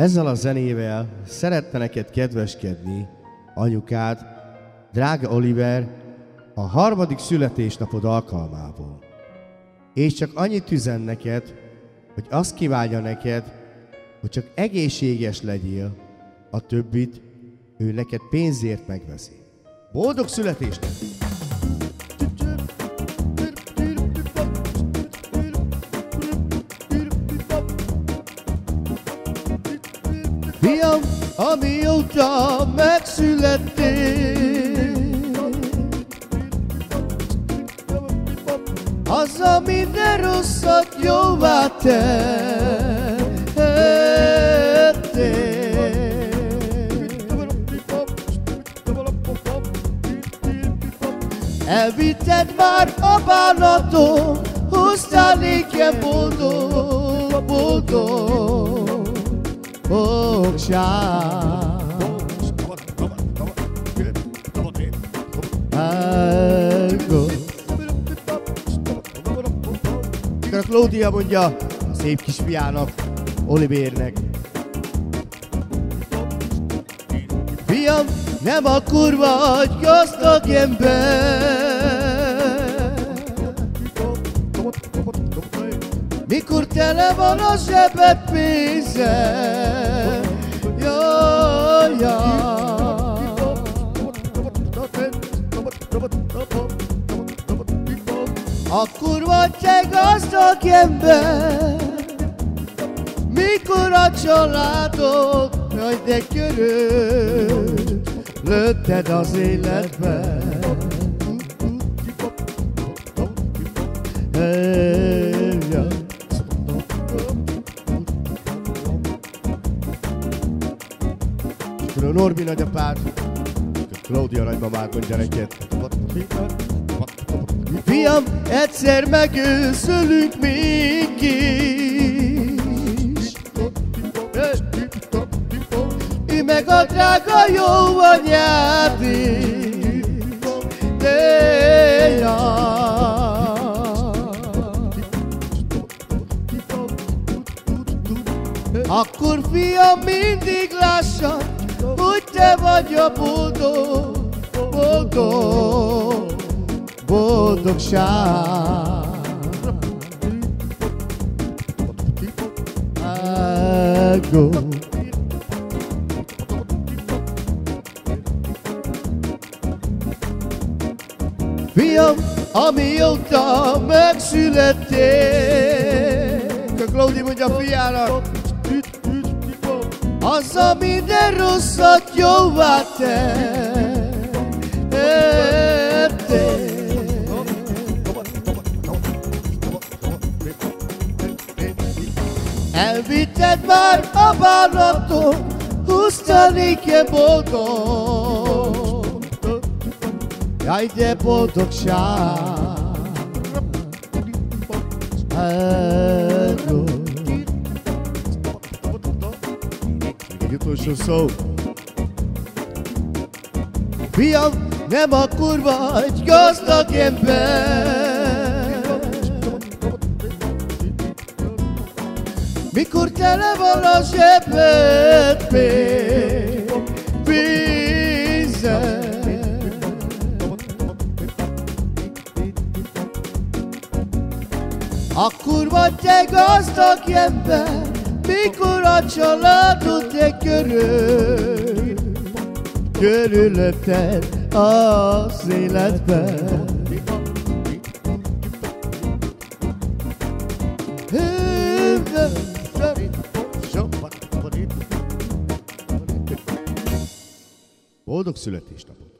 Ezzel a zenével szeretne neked kedveskedni anyukád, drága Oliver, a harmadik születésnapod alkalmából. És csak annyit üzen neked, hogy azt kívánja neked, hogy csak egészséges legyél, a többit ő neked pénzért megveszi. Boldog születésnap! Diam ani yolda meksületti Azamine russat yovate Evitet var abanato Ustalik buldum buldum Ágod. Akkor a Claudia mondja a szép kisfiának, Olivernek. Fiam, nem akkor vagy gazdag ember, mikor tele van a zsebed pénzzel. Akkor vagy te gazdag ember, mikor a családod, jaj de körül, lőtted az életbe. Hey, yeah. A Norbi nagyapád, a Claudia nagymamákon gyereket. Fiam, egyszer megőszölünk még is. Ő meg a drága jó anyád is. Akkor fiam mindig lássad, hogy te vagy a boldog, boldog, boldogság. Ágó. Fiam, amióta megszülettél, a Claudi mondja a fiának, az a minden rosszat jóvá Elvitted már a bánatot, húztál nékem boldog. Jaj, de boldogság! Ágó. Egy utolsó szó. Fiam, nem akkor vagy gazdag ember, mikor tele van a zsebed pénz- pénzzel. Akkor vagy te gazdag ember, mikor a családod te körül, körülötted az életben. Boldog születésnapot!